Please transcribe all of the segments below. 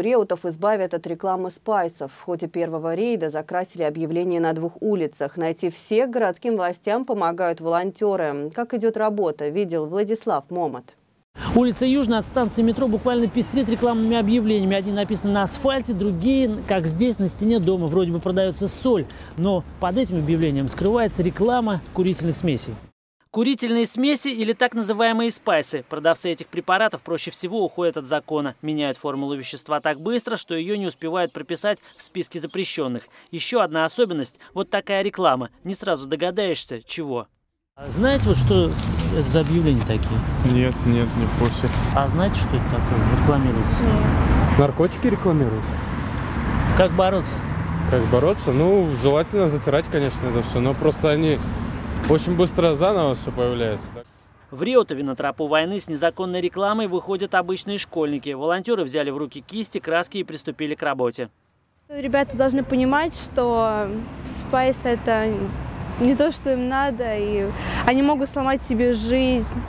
Реутов избавят от рекламы спайсов. В ходе первого рейда закрасили объявления на двух улицах. Найти всех городским властям помогают волонтеры. Как идет работа, видел Владислав Момот. Улица Южная от станции метро буквально пестрит рекламными объявлениями. Одни написаны на асфальте, другие, как здесь, на стене дома. Вроде бы продается соль, но под этим объявлением скрывается реклама курительных смесей. Курительные смеси или так называемые спайсы. Продавцы этих препаратов проще всего уходят от закона. Меняют формулу вещества так быстро, что ее не успевают прописать в списке запрещенных. Еще одна особенность – вот такая реклама. Не сразу догадаешься, чего. А знаете, вот что это за объявления такие? Нет, нет, не в курсе. А знаете, что это такое? Рекламируется? Нет. Наркотики рекламируются. Как бороться? Как бороться? Ну, желательно затирать, конечно, это все, но просто они очень быстро заново все появляется. В Реутове на тропу войны с незаконной рекламой выходят обычные школьники. Волонтеры взяли в руки кисти, краски и приступили к работе. Ребята должны понимать, что спайс – это не то, что им надо, и они могут сломать себе жизнь.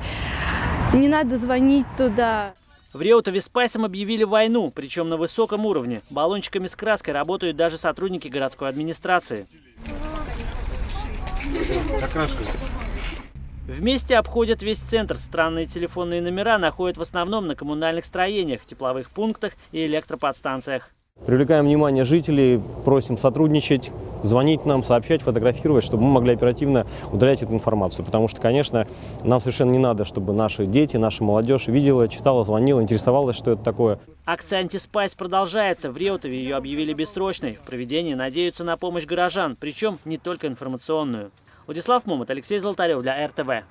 Не надо звонить туда. В Реутове спайсом объявили войну, причем на высоком уровне. Баллончиками с краской работают даже сотрудники городской администрации. Вместе обходят весь центр. Странные телефонные номера находят в основном на коммунальных строениях, тепловых пунктах и электроподстанциях. Привлекаем внимание жителей, просим сотрудничать, звонить нам, сообщать, фотографировать, чтобы мы могли оперативно удалять эту информацию. Потому что, конечно, нам совершенно не надо, чтобы наши дети, наша молодежь видела, читала, звонила, интересовалась, что это такое. Акция «Антиспайс» продолжается. В Реутове ее объявили бессрочной. В проведении надеются на помощь горожан, причем не только информационную. Владислав Момот, Алексей Золотарев для РТВ.